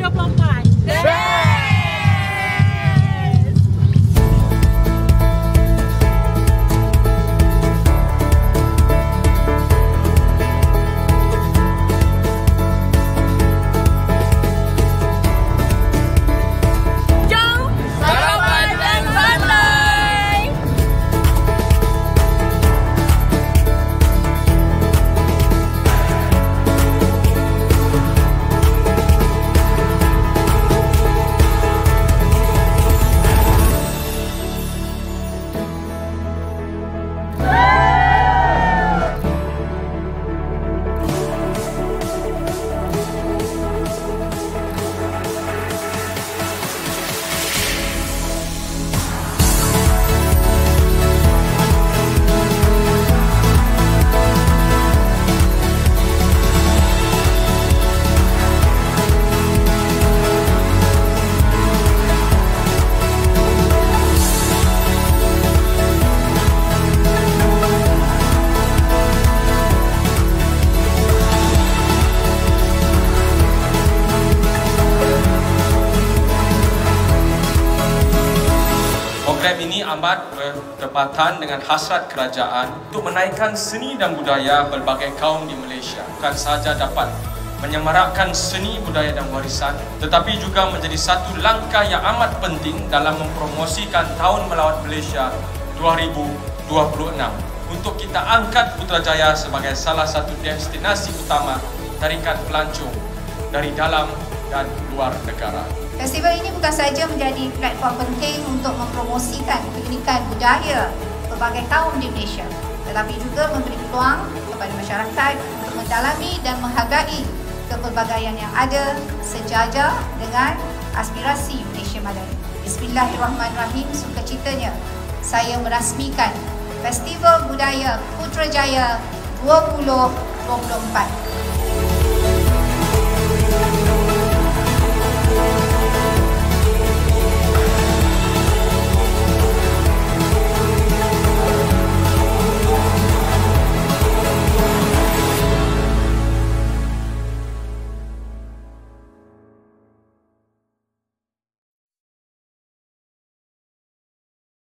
2024. Program ini amat bertepatan dengan hasrat kerajaan untuk menaikkan seni dan budaya pelbagai kaum di Malaysia. Bukan sahaja dapat menyemarakkan seni budaya dan warisan tetapi juga menjadi satu langkah yang amat penting dalam mempromosikan Tahun Melawat Malaysia 2026 untuk kita angkat Putrajaya sebagai salah satu destinasi utama tarikan pelancong dari dalam dan luar negara. Festival ini bukan sahaja menjadi platform penting untuk mempromosikan keunikan budaya pelbagai kaum di Malaysia tetapi juga memberi peluang kepada masyarakat untuk mendalami dan menghargai kepelbagaian yang ada sejajar dengan aspirasi Malaysia Madani. Bismillahirrahmanirrahim, sukacitanya saya merasmikan Festival Budaya Putrajaya 2024.